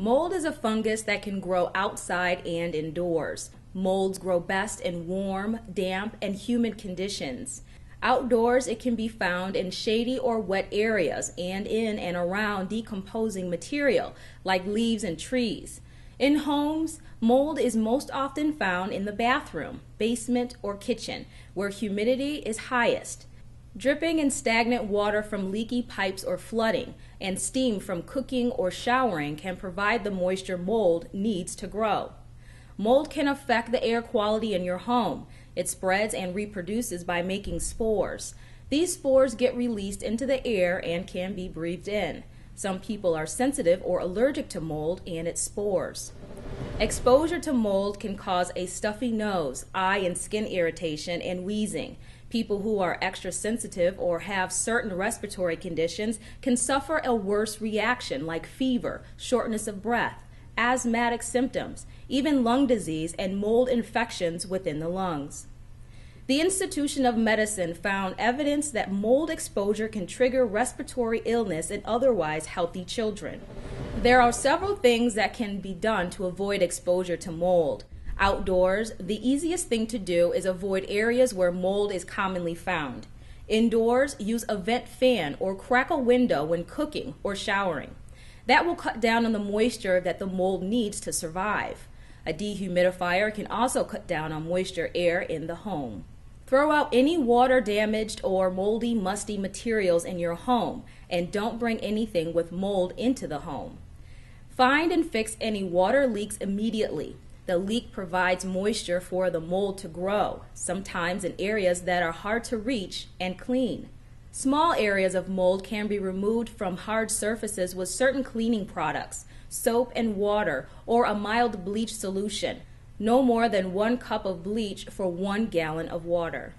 Mold is a fungus that can grow outside and indoors. Molds grow best in warm, damp, and humid conditions. Outdoors, it can be found in shady or wet areas and in and around decomposing material like leaves and trees. In homes, mold is most often found in the bathroom, basement, or kitchen, where humidity is highest. Dripping and stagnant water from leaky pipes or flooding, and steam from cooking or showering can provide the moisture mold needs to grow. Mold can affect the air quality in your home. It spreads and reproduces by making spores. These spores get released into the air and can be breathed in. Some people are sensitive or allergic to mold and its spores. Exposure to mold can cause a stuffy nose, eye and skin irritation, and wheezing. People who are extra sensitive or have certain respiratory conditions can suffer a worse reaction like fever, shortness of breath, asthmatic symptoms, even lung disease, and mold infections within the lungs. The Institute of Medicine found evidence that mold exposure can trigger respiratory illness in otherwise healthy children. There are several things that can be done to avoid exposure to mold. Outdoors, the easiest thing to do is avoid areas where mold is commonly found. Indoors, use a vent fan or crack a window when cooking or showering. That will cut down on the moisture that the mold needs to survive. A dehumidifier can also cut down on moisture air in the home. Throw out any water damaged or moldy, musty materials in your home and don't bring anything with mold into the home. Find and fix any water leaks immediately. The leak provides moisture for the mold to grow, sometimes in areas that are hard to reach and clean. Small areas of mold can be removed from hard surfaces with certain cleaning products, soap and water, or a mild bleach solution no more than one cup of bleach for one gallon of water.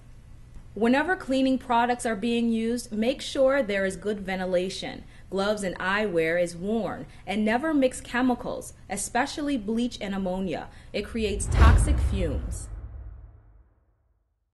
Whenever cleaning products are being used, make sure there is good ventilation. Gloves and eyewear is worn, and never mix chemicals, especially bleach and ammonia. It creates toxic fumes.